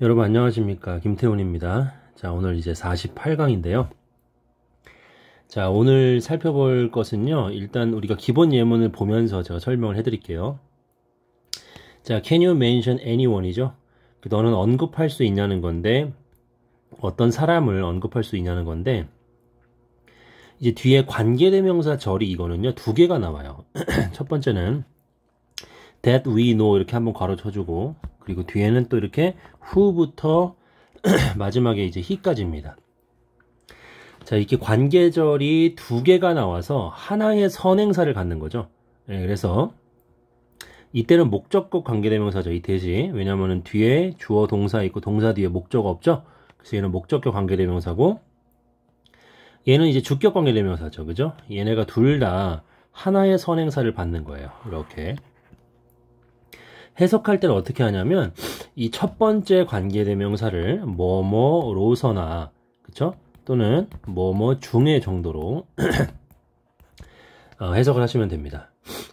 여러분 안녕하십니까? 김태훈입니다. 자 오늘 이제 48강인데요. 자 오늘 살펴볼 것은요 일단 우리가 기본 예문을 보면서 제가 설명을 해 드릴게요. 자 can you mention anyone이죠? 그 너는 언급할 수 있냐는 건데 어떤 사람을 언급할 수 있냐는 건데 이제 뒤에 관계대명사 절이 이거는요 두 개가 나와요. 첫 번째는 that we know 이렇게 한번 괄호 쳐주고 그리고 뒤에는 또 이렇게 who부터 마지막에 이제 he까지입니다. 자, 이렇게 관계절이 두 개가 나와서 하나의 선행사를 갖는 거죠. 네, 그래서 이때는 목적격 관계대명사죠. 이 대시. 왜냐면은 뒤에 주어 동사 있고 동사 뒤에 목적 없죠. 그래서 얘는 목적격 관계대명사고 얘는 이제 주격 관계대명사죠. 그죠? 얘네가 둘 다 하나의 선행사를 받는 거예요. 이렇게. 해석할 때는 어떻게 하냐면 이 첫 번째 관계대명사를 뭐뭐로서나 그쵸? 또는 뭐뭐 중의 정도로 어, 해석을 하시면 됩니다.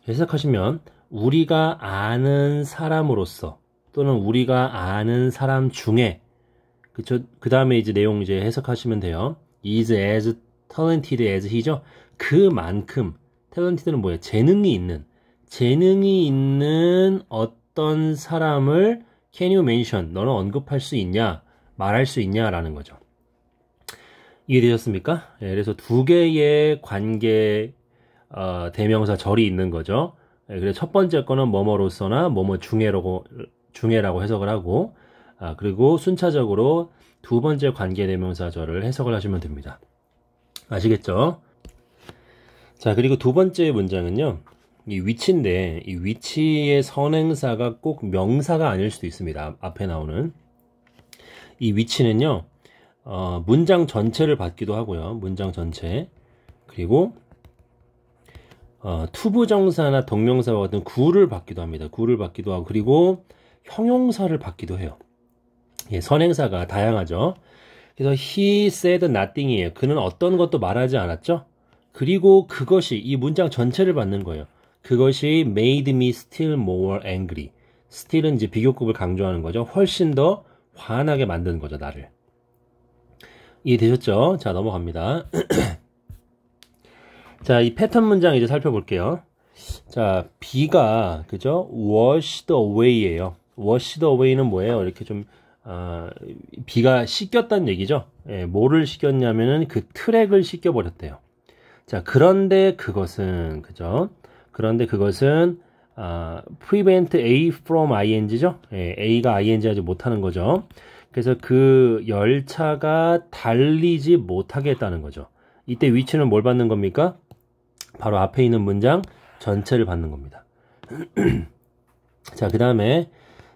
해석하시면 우리가 아는 사람으로서 또는 우리가 아는 사람 중에 그쵸? 그 다음에 이제 내용 이제 해석하시면 돼요. is as talented as he죠. 그만큼 탤런티드는 뭐예요? 재능이 있는 재능이 있는 어떤 어떤 사람을 can you mention? 너는 언급할 수 있냐? 말할 수 있냐라는 거죠. 이해되셨습니까? 네, 그래서 두 개의 관계 어, 대명사 절이 있는 거죠. 네, 그래서 첫 번째 거는 뭐뭐로서나 뭐뭐 중에라고 중에라고 해석을 하고 아, 그리고 순차적으로 두 번째 관계 대명사 절을 해석을 하시면 됩니다. 아시겠죠? 자, 그리고 두 번째 문장은요. 이 which인데 이 which의 선행사가 꼭 명사가 아닐 수도 있습니다. 앞에 나오는 이 which는요. 어, 문장 전체를 받기도 하고요. 문장 전체 그리고 어, 투부정사나 동명사와 같은 구를 받기도 합니다. 구를 받기도 하고 그리고 형용사를 받기도 해요. 예, 선행사가 다양하죠. 그래서 he said nothing이에요. 그는 어떤 것도 말하지 않았죠. 그리고 그것이 이 문장 전체를 받는 거예요. 그것이 made me still more angry. still은 이제 비교급을 강조하는 거죠. 훨씬 더 화나게 만드는 거죠, 나를. 이해되셨죠? 자, 넘어갑니다. 자, 이 패턴 문장 이제 살펴볼게요. 자, 비가, 그죠? washed away예요. washed away는 뭐예요? 이렇게 좀, 어, 비가 씻겼다는 얘기죠. 예, 뭐를 씻겼냐면은 그 트랙을 씻겨버렸대요. 자, 그런데 그것은, 그죠? 그런데 그것은 아, prevent A from ing죠. 예, A가 ing 하지 못하는 거죠. 그래서 그 열차가 달리지 못하게 했다는 거죠. 이때 위치는 뭘 받는 겁니까? 바로 앞에 있는 문장 전체를 받는 겁니다. 자, 그 다음에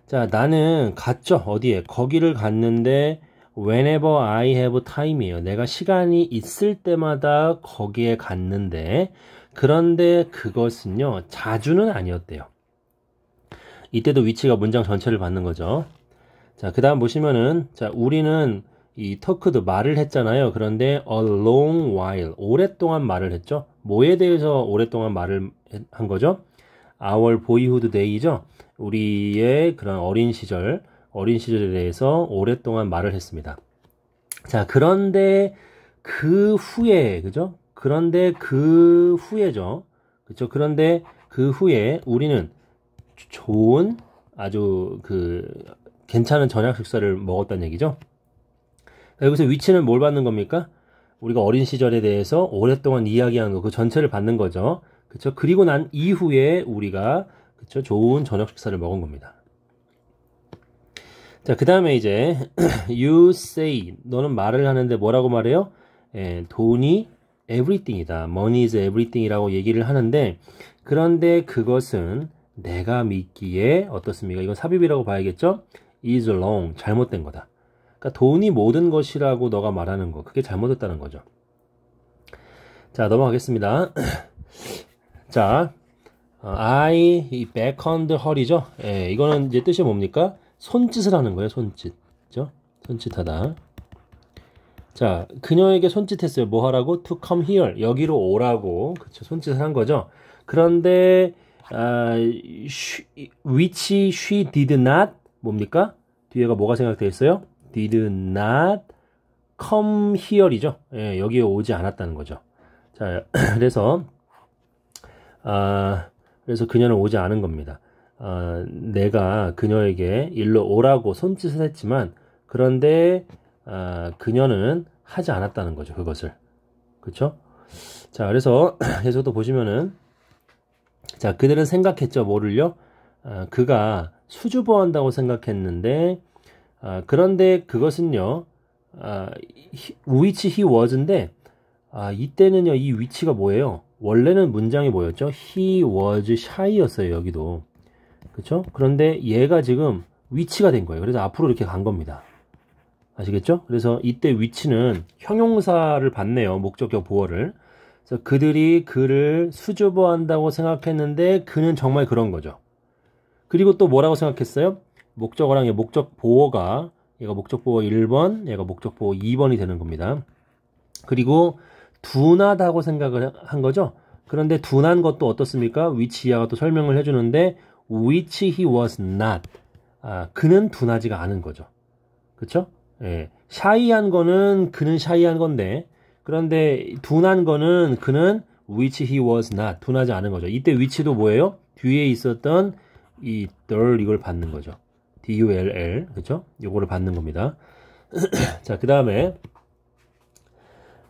자, 나는 갔죠. 어디에? 거기를 갔는데 whenever I have time이에요. 내가 시간이 있을 때마다 거기에 갔는데 그런데 그것은요, 자주는 아니었대요. 이때도 위치가 문장 전체를 받는 거죠. 자, 그 다음 보시면은, 자, 우리는 이 터크도 말을 했잖아요. 그런데 a long while, 오랫동안 말을 했죠. 뭐에 대해서 오랫동안 말을 한 거죠? our boyhood day죠. 우리의 그런 어린 시절, 어린 시절에 대해서 오랫동안 말을 했습니다. 자, 그런데 그 후에, 그죠? 그런데 그 후에죠. 그렇죠? 그런데 그 후에 우리는 좋은 아주 그 괜찮은 저녁 식사를 먹었다는 얘기죠. 여기서 위치는 뭘 받는 겁니까? 우리가 어린 시절에 대해서 오랫동안 이야기한 거, 그 전체를 받는 거죠. 그렇죠? 그리고 난 이후에 우리가 그렇죠? 좋은 저녁 식사를 먹은 겁니다. 자, 그 다음에 이제 you say 너는 말을 하는데 뭐라고 말해요? 예, 돈이 everything이다. money is everything이라고 얘기를 하는데 그런데 그것은 내가 믿기에 어떻습니까? 이건 삽입이라고 봐야겠죠? is wrong. 잘못된 거다. 그러니까 돈이 모든 것이라고 너가 말하는 거. 그게 잘못됐다는 거죠. 자, 넘어가겠습니다. 자, I back on the 허리죠? 예, 이거는 이제 뜻이 뭡니까? 손짓을 하는 거예요, 손짓. 그죠? 손짓하다. 자, 그녀에게 손짓했어요. 뭐 하라고? To come here. 여기로 오라고. 그쵸. 손짓을 한 거죠. 그런데, 아, she, which she did not, 뭡니까? 뒤에가 뭐가 생각되어 있어요? did not come here이죠. 예, 여기에 오지 않았다는 거죠. 자, 그래서 아, 그래서 그녀는 오지 않은 겁니다. 아, 내가 그녀에게 일로 오라고 손짓을 했지만 그런데 아, 그녀는 하지 않았다는 거죠. 그것을. 그렇죠? 자, 그래서 계속또 보시면은 자, 그들은 생각했죠. 뭐를요? 아, 그가 수줍어한다고 생각했는데 아, 그런데 그것은요. 아, which he was인데 아, 이때는요. 이 위치가 뭐예요? 원래는 문장이 뭐였죠? he was shy였어요. 여기도. 그렇죠? 그런데 얘가 지금 위치가 된 거예요. 그래서 앞으로 이렇게 간 겁니다. 아시겠죠? 그래서 이때 위치는 형용사를 받네요. 목적격 보어를. 그래서 그들이 그를 수줍어한다고 생각했는데 그는 정말 그런 거죠. 그리고 또 뭐라고 생각했어요? 목적어랑 목적 보어가 얘가 목적 보어 1번, 얘가 목적 보어 2번이 되는 겁니다. 그리고 둔하다고 생각을 한 거죠. 그런데 둔한 것도 어떻습니까? 위치 이하가 또 설명을 해주는데 which he was not. 아, 그는 둔하지가 않은 거죠. 그쵸? 예. 샤이한 거는 그는 샤이한 건데 그런데 둔한 거는 그는 which he was not. 둔하지 않은 거죠. 이때 위치도 뭐예요? 뒤에 있었던 이덜 이걸 받는 거죠. D-U-L-L. 그쵸? 요거를 받는 겁니다. 자, 그 다음에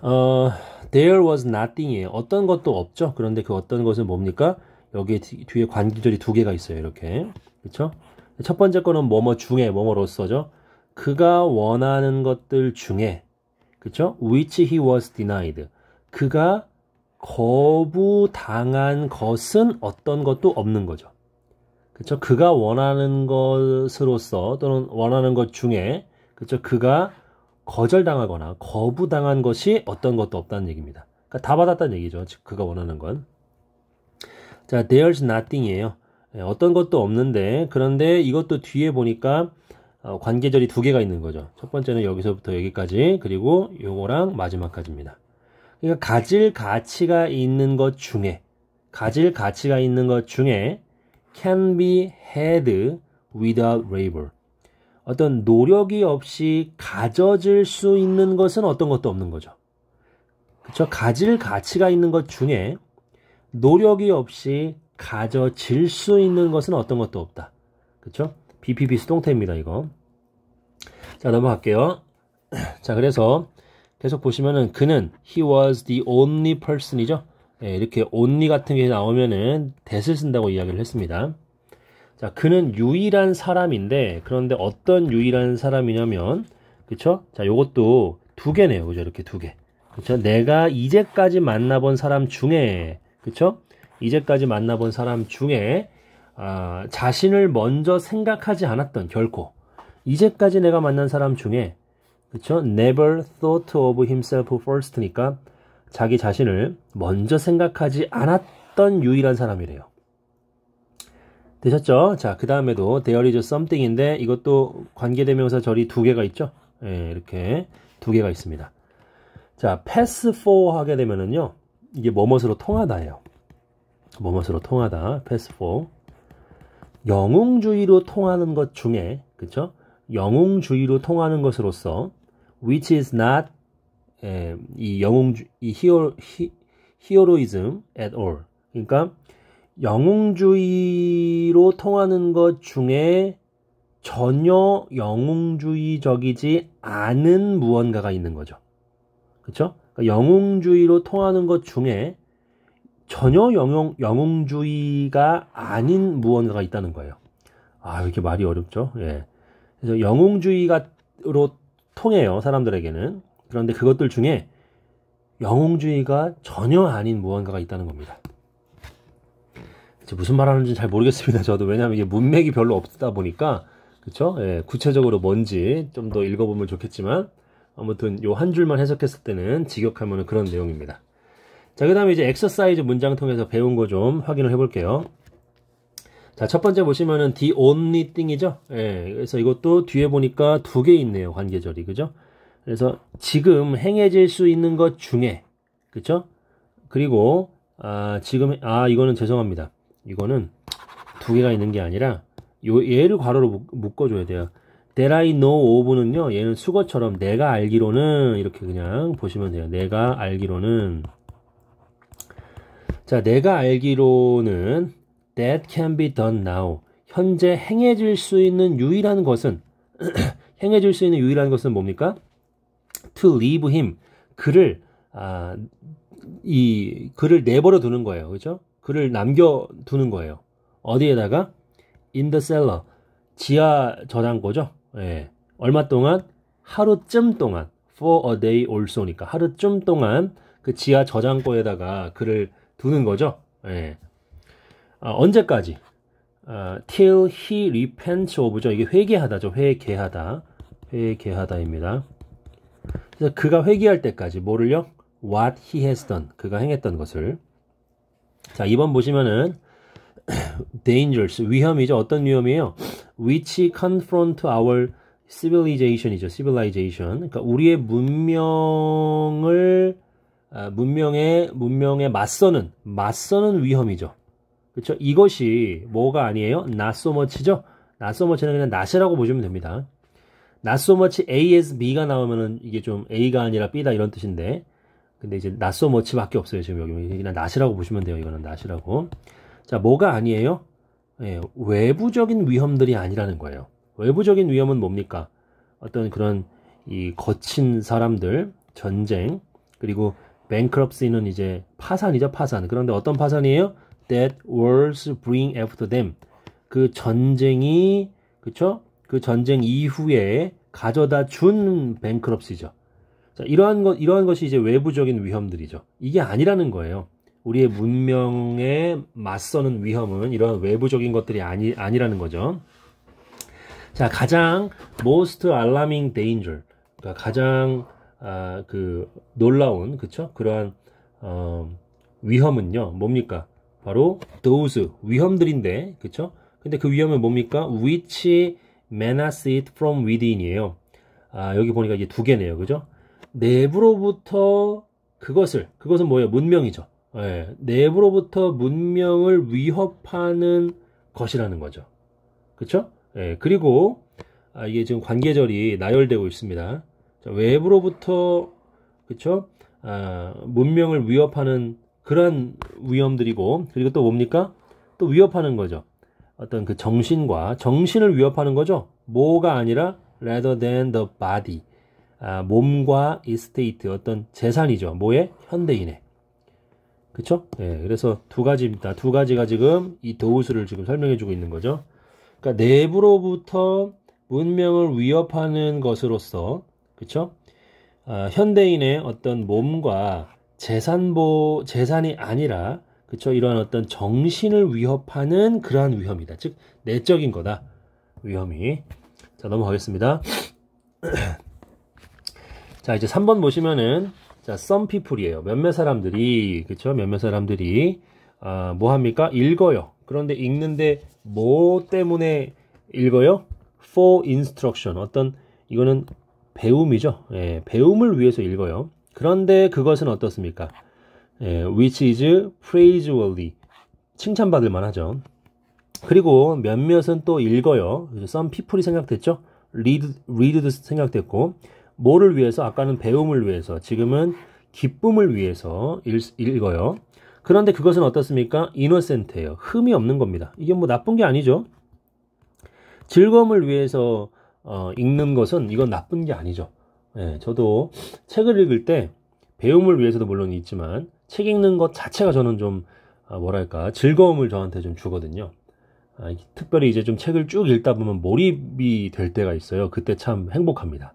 어, there was nothing이에요. 어떤 것도 없죠. 그런데 그 어떤 것은 뭡니까? 여기에 뒤에 관계절이 두 개가 있어요. 이렇게. 그쵸? 첫 번째 거는 뭐뭐 중에 뭐뭐로서죠. 그가 원하는 것들 중에 그쵸? which he was denied. 그가 거부당한 것은 어떤 것도 없는 거죠. 그쵸? 그가 원하는 것으로서 또는 원하는 것 중에 그쵸? 그가 거절당하거나 거부당한 것이 어떤 것도 없다는 얘기입니다. 그러니까 다 받았다는 얘기죠. 즉 그가 원하는 건. 자, there's nothing이에요. 예, 어떤 것도 없는데 그런데 이것도 뒤에 보니까 어, 관계절이 두 개가 있는 거죠. 첫 번째는 여기서부터 여기까지 그리고 요거랑 마지막까지입니다. 그러니까 가질 가치가 있는 것 중에 가질 가치가 있는 것 중에 can be had without labor. 어떤 노력이 없이 가져질 수 있는 것은 어떤 것도 없는 거죠. 그렇죠? 가질 가치가 있는 것 중에 노력이 없이 가져질 수 있는 것은 어떤 것도 없다. 그렇죠? BPB 수동태입니다, 이거. 자, 넘어갈게요. 자, 그래서 계속 보시면은 그는 he was the only person이죠. 네, 이렇게 only 같은 게 나오면은 that을 쓴다고 이야기를 했습니다. 자, 그는 유일한 사람인데 그런데 어떤 유일한 사람이냐면 그쵸? 자, 요것도 두 개네요. 그죠? 이렇게 두 개. 그쵸? 내가 이제까지 만나본 사람 중에 그쵸? 이제까지 만나본 사람 중에 아, 자신을 먼저 생각하지 않았던 결코 이제까지 내가 만난 사람 중에 그쵸? never thought of himself first니까 자기 자신을 먼저 생각하지 않았던 유일한 사람이래요. 되셨죠? 자, 그 다음에도 there is something인데 이것도 관계대명사 절이 두 개가 있죠? 예, 이렇게 두 개가 있습니다. 자, pass for 하게 되면은요, 이게 뭐뭇으로 통하다예요. 뭐뭇으로 통하다, pass for. 영웅주의로 통하는 것 중에, 그쵸? 영웅주의로 통하는 것으로서, which is not, 예, 이 영웅주, 이 히어, 히, 히어로이즘 at all. 그러니까, 영웅주의로 통하는 것 중에 전혀 영웅주의적이지 않은 무언가가 있는 거죠. 그렇죠? 그러니까 영웅주의로 통하는 것 중에 전혀 영웅, 영웅주의가 아닌 무언가가 있다는 거예요. 아, 이렇게 말이 어렵죠? 예. 그래서 영웅주의가로 통해요, 사람들에게는. 그런데 그것들 중에 영웅주의가 전혀 아닌 무언가가 있다는 겁니다. 무슨 말 하는지 잘 모르겠습니다. 저도 왜냐하면 이게 문맥이 별로 없다 보니까 그쵸? 예, 구체적으로 뭔지 좀 더 읽어보면 좋겠지만 아무튼 요 한 줄만 해석했을 때는 직역하면 그런 내용입니다. 자, 그 다음에 이제 엑서사이즈 문장 통해서 배운 거 좀 확인을 해볼게요. 자, 첫 번째 보시면은 the only thing이죠. 예, 그래서 이것도 뒤에 보니까 두 개 있네요. 관계절이. 그죠? 그래서 지금 행해질 수 있는 것 중에, 그쵸? 그리고, 아, 지금, 아, 이거는 죄송합니다. 이거는 두 개가 있는 게 아니라 요 얘를 괄호로 묶어줘야 돼요. that I know of는요. 얘는 수거처럼 내가 알기로는 이렇게 그냥 보시면 돼요. 내가 알기로는 자, 내가 알기로는 that can be done now. 현재 행해질 수 있는 유일한 것은 행해질 수 있는 유일한 것은 뭡니까? to leave him. 그를 아, 이 글을 내버려 두는 거예요. 그죠? 글을 남겨 두는 거예요. 어디에다가 in the cellar. 지하 저장고죠. 예. 얼마 동안 하루쯤 동안 for a day also니까 하루쯤 동안 그 지하 저장고에다가 글을 두는 거죠. 예. 아, 언제까지? 아, till he repents of죠. 이게 회개하다죠. 회개하다. 회개하다입니다. 그래서 그가 회개할 때까지 뭐를요? what he has done. 그가 행했던 것을. 자, 2번 보시면은 dangerous 위험이죠. 어떤 위험이에요? which confront our civilization이죠. civilization. 그러니까 우리의 문명을 아, 문명에 문명에 맞서는 맞서는 위험이죠. 그렇죠? 이것이 뭐가 아니에요? so much는 그냥 not이라고 보시면 됩니다. A as B가 나오면은 이게 좀 A가 아니라 B다 이런 뜻인데 근데 이제 much밖에 없어요. 지금 여기 그냥 not이라고 보시면 돼요. 이거는 not이라고. 자, 뭐가 아니에요? 예, 외부적인 위험들이 아니라는 거예요. 외부적인 위험은 뭡니까? 어떤 그런 이 거친 사람들, 전쟁, 그리고 bankruptcy는 이제 파산이죠, 파산. 그런데 어떤 파산이에요? That wars bring after them. 그 전쟁이, 그쵸? 그 전쟁 이후에 가져다 준 bankruptcy죠. 자, 이러한 것, 이러한 것이 이제 외부적인 위험들이죠. 이게 아니라는 거예요. 우리의 문명에 맞서는 위험은 이런 외부적인 것들이 아니, 아니라는 거죠. 자, 가장 most alarming danger. 그러니까 가장 아, 그 놀라운 그쵸? 그러한 어, 위험은요. 뭡니까? 바로 those 위험들인데 그쵸? 근데 그 위험은 뭡니까? which menace it from within이에요. 아, 여기 보니까 이게 두 개네요. 그죠? 내부로부터 그것을 그것은 뭐예요? 문명이죠. 예, 내부로부터 문명을 위협하는 것이라는 거죠. 그쵸? 예, 그리고 아, 이게 지금 관계절이 나열되고 있습니다. 자, 외부로부터 그쵸? 아, 문명을 위협하는 그러한 위험들이고 그리고 또 뭡니까? 또 위협하는 거죠. 어떤 그 정신과 정신을 위협하는 거죠. 뭐가 아니라 rather than the body. 아, 몸과 이스테이트 어떤 재산이죠. 뭐에? 현대인의. 그쵸? 예, 그래서 두 가지입니다. 두 가지가 지금 이 도우스를 지금 설명해 주고 있는 거죠. 그러니까 내부로부터 문명을 위협하는 것으로서, 그쵸? 아, 현대인의 어떤 몸과 재산보, 재산이 아니라, 그쵸? 이러한 어떤 정신을 위협하는 그러한 위험이다. 즉, 내적인 거다. 위험이. 자, 넘어가겠습니다. 자, 이제 3번 보시면은, 자, some people이에요. 몇몇 사람들이, 그쵸? 몇몇 사람들이, 아, 뭐 합니까? 읽어요. 그런데 읽는데 뭐 때문에 읽어요? for instruction. 어떤, 이거는 배움이죠. 예, 배움을 위해서 읽어요. 그런데 그것은 어떻습니까? 예, which is praiseworthy. 칭찬받을 만하죠. 그리고 몇몇은 또 읽어요. some people이 생각됐죠? read, read도 생각됐고, 뭐를 위해서? 아까는 배움을 위해서, 지금은 기쁨을 위해서 읽, 어요 그런데 그것은 어떻습니까? 이노센트예요. 흠이 없는 겁니다. 이게 뭐 나쁜 게 아니죠. 즐거움을 위해서 어, 읽는 것은 이건 나쁜 게 아니죠. 예, 저도 책을 읽을 때 배움을 위해서도 물론 있지만 책 읽는 것 자체가 저는 좀 아, 뭐랄까 즐거움을 저한테 좀 주거든요. 아, 특별히 이제 좀 책을 쭉 읽다 보면 몰입이 될 때가 있어요. 그때 참 행복합니다.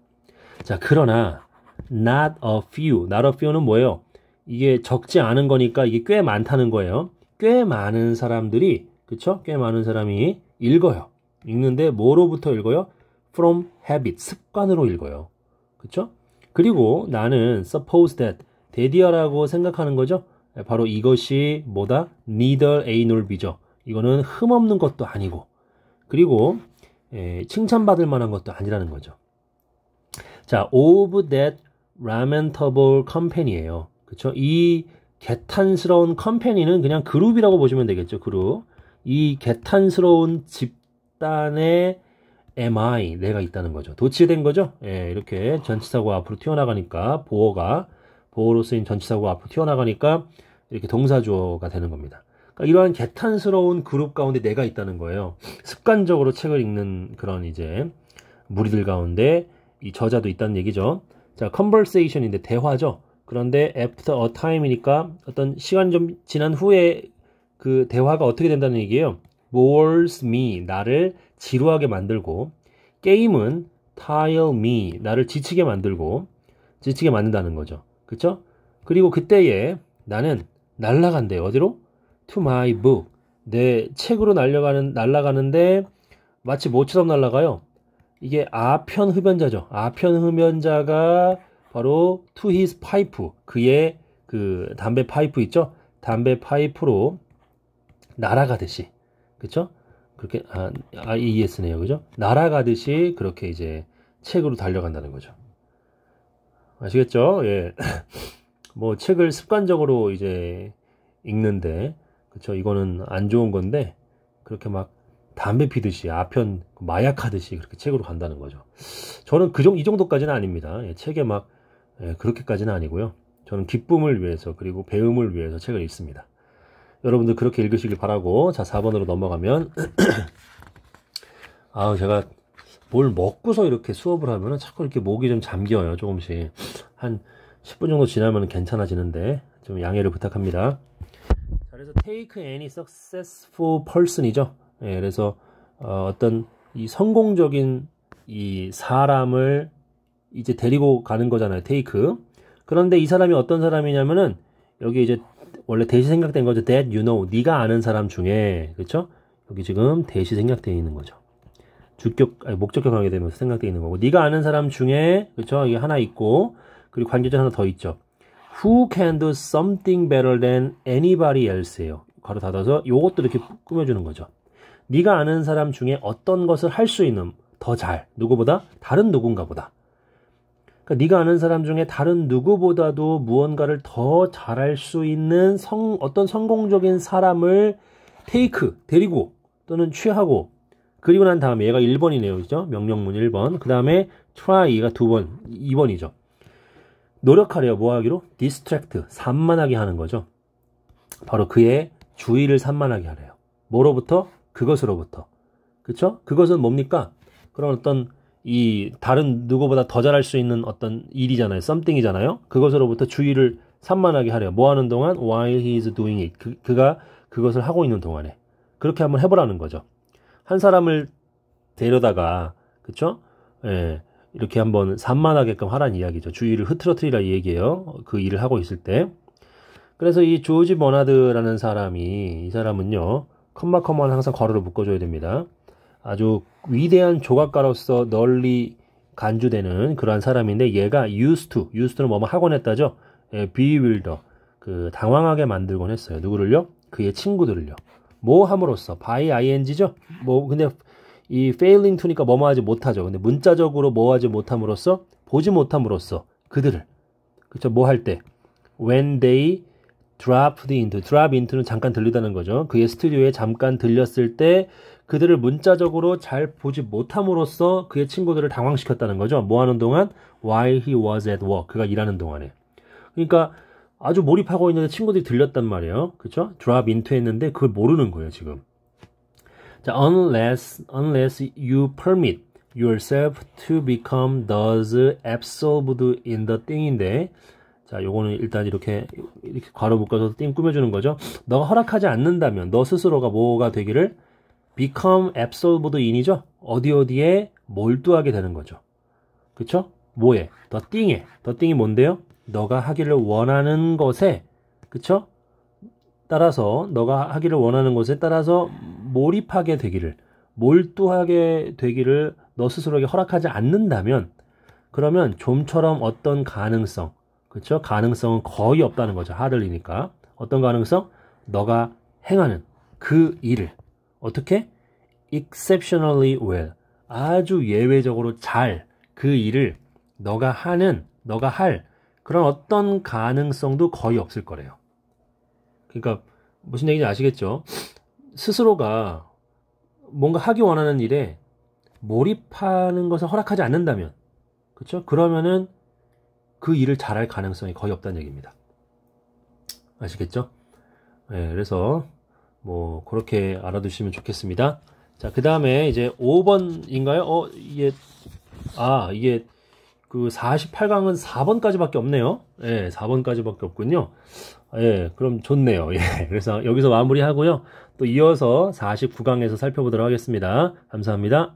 자, 그러나 not a few, not a few는 뭐예요? 이게 적지 않은 거니까 이게 꽤 많다는 거예요. 꽤 많은 사람들이 그쵸? 꽤 많은 사람이 읽어요. 읽는데 뭐로부터 읽어요? From habit, 습관으로 읽어요. 그쵸? 그리고 나는 suppose that, 대디어라고 생각하는 거죠? 바로 이것이 뭐다? neither A nor B죠. 이거는 흠없는 것도 아니고, 그리고 에, 칭찬받을 만한 것도 아니라는 거죠. 자, of that lamentable company예요. 그쵸? 이 개탄스러운 컴퍼니는 그냥 그룹이라고 보시면 되겠죠. 그룹. 이 개탄스러운 집단의 am I 내가 있다는 거죠. 도치된 거죠. 예, 이렇게 전치사고 앞으로 튀어나가니까 보어가 보어로 쓰인 전치사고 앞으로 튀어나가니까 이렇게 동사주어가 되는 겁니다. 그러니까 이러한 개탄스러운 그룹 가운데 내가 있다는 거예요. 습관적으로 책을 읽는 그런 이제 무리들 가운데 이 저자도 있다는 얘기죠. 자, conversation인데 대화죠. 그런데 after a time이니까 어떤 시간 좀 지난 후에 그 대화가 어떻게 된다는 얘기예요. Bores me 나를 지루하게 만들고 게임은 tire me 나를 지치게 만들고 지치게 만든다는 거죠. 그쵸? 그리고 그때에 나는 날라간대 어디로? to my book 내 책으로 날려가는 날라가는데 마치 모처럼 날라가요. 이게 아편 흡연자죠. 아편 흡연자가 바로 to his pipe 그의 그 담배 파이프 있죠? 담배 파이프로 날아가듯이 그쵸? 그렇게 아, 아 ES네요, 그죠? 날아가듯이 그렇게 이제 책으로 달려간다는 거죠. 아시겠죠? 예. 뭐 책을 습관적으로 이제 읽는데 그쵸? 이거는 안 좋은 건데 그렇게 막 담배 피듯이 아편 마약하듯이 그렇게 책으로 간다는 거죠. 저는 그 정도 이 정도까지는 아닙니다. 예, 책에 막 예, 그렇게까지는 아니고요. 저는 기쁨을 위해서 그리고 배움을 위해서 책을 읽습니다. 여러분들 그렇게 읽으시길 바라고 자 4번으로 넘어가면 아 제가 뭘 먹고서 이렇게 수업을 하면 자꾸 이렇게 목이 좀 잠겨요 조금씩. 한 10분 정도 지나면 괜찮아지는데 좀 양해를 부탁합니다. 자 그래서 take any successful person이죠. 예, 그래서 어, 어떤 이 성공적인 이 사람을 이제 데리고 가는 거잖아요 take. 그런데 이 사람이 어떤 사람이냐면은 여기 이제 원래 대시 생각된 거죠. that you know. 네가 아는 사람 중에 그렇죠? 여기 지금 대시 생각되어 있는 거죠. 주격 아니, 목적격 하게 되면서 생각되어 있는 거고 네가 아는 사람 중에 그렇죠? 이게 하나 있고 그리고 관계자 하나 더 있죠. Who can do something better than anybody else예요. 가로 닫아서 요것도 이렇게 꾸며주는 거죠. 네가 아는 사람 중에 어떤 것을 할 수 있는 더 잘 누구보다 다른 누군가보다 그러니까 네가 아는 사람 중에 다른 누구보다도 무언가를 더 잘할 수 있는 성, 어떤 성공적인 사람을 테이크, 데리고 또는 취하고 그리고 난 다음에 얘가 1번이네요. 그죠? 명령문 1번. 그 다음에 try가 2번, 2번이죠. 노력하래요. 뭐 하기로? distract, 산만하게 하는 거죠. 바로 그의 주의를 산만하게 하래요. 뭐로부터? 그것으로부터. 그쵸? 그것은 뭡니까? 그런 어떤 이 다른 누구보다 더 잘할 수 있는 어떤 일이잖아요. 썸띵이잖아요. 그것으로부터 주의를 산만하게 하래요. 뭐 하는 동안 while he is doing it. 그, 그가 그것을 하고 있는 동안에. 그렇게 한번 해보라는 거죠. 한 사람을 데려다가 그쵸? 예, 이렇게 한번 산만하게끔 하라는 이야기죠. 주의를 흐트러트리라 이 얘기예요. 그 일을 하고 있을 때. 그래서 이 조지 버나드라는 사람이 이 사람은요. 컴마 컴마는 항상 괄호를 묶어줘야 됩니다. 아주 위대한 조각가로서 널리 간주되는 그러한 사람인데 얘가 used to, used to는 뭐뭐 하곤 했다죠. 예, bewilder, 그 당황하게 만들곤 했어요. 누구를요? 그의 친구들을요. 뭐 함으로써 by ing죠. 뭐 근데 이 failing to니까 뭐뭐 하지 못하죠. 근데 문자적으로 뭐 하지 못함으로써 보지 못함으로써 그들을 그렇죠. 뭐 할 때 when they dropped into drop into는 잠깐 들리다는 거죠. 그의 스튜디오에 잠깐 들렸을 때 그들을 문자적으로 잘 보지 못함으로써 그의 친구들을 당황시켰다는 거죠. 뭐 하는 동안? While he was at work. 그가 일하는 동안에. 그러니까 아주 몰입하고 있는데 친구들이 들렸단 말이에요. 그쵸? drop into 했는데 그걸 모르는 거예요, 지금. 자, unless, unless you permit yourself to become thus absorbed in the thing인데, 자, 요거는 일단 이렇게, 이렇게 괄호 묶어서 띵 꾸며주는 거죠. 너가 허락하지 않는다면, 너 스스로가 뭐가 되기를 become absorbed in이죠. 어디 어디에 몰두하게 되는 거죠. 그쵸? 뭐에? 더 띵에. 더 띵이 뭔데요? 너가 하기를 원하는 것에 그쵸? 따라서 너가 하기를 원하는 것에 따라서 몰입하게 되기를 몰두하게 되기를 너 스스로에게 허락하지 않는다면 그러면 좀처럼 어떤 가능성 그쵸? 가능성은 거의 없다는 거죠. 하들리니까 어떤 가능성? 너가 행하는 그 일을 어떻게? exceptionally well. 아주 예외적으로 잘 그 일을 너가 하는, 너가 할 그런 어떤 가능성도 거의 없을 거래요. 그러니까 무슨 얘기인지 아시겠죠? 스스로가 뭔가 하기 원하는 일에 몰입하는 것을 허락하지 않는다면, 그렇죠? 그러면은 그 일을 잘할 가능성이 거의 없다는 얘기입니다. 아시겠죠? 네, 그래서 뭐 그렇게 알아두시면 좋겠습니다. 자, 그 다음에 이제 5번인가요? 어, 이게 아, 이게 그 48강은 4번까지밖에 없네요. 예, 4번까지밖에 없군요. 예, 그럼 좋네요. 예, 그래서 여기서 마무리하고요. 또 이어서 49강에서 살펴보도록 하겠습니다. 감사합니다.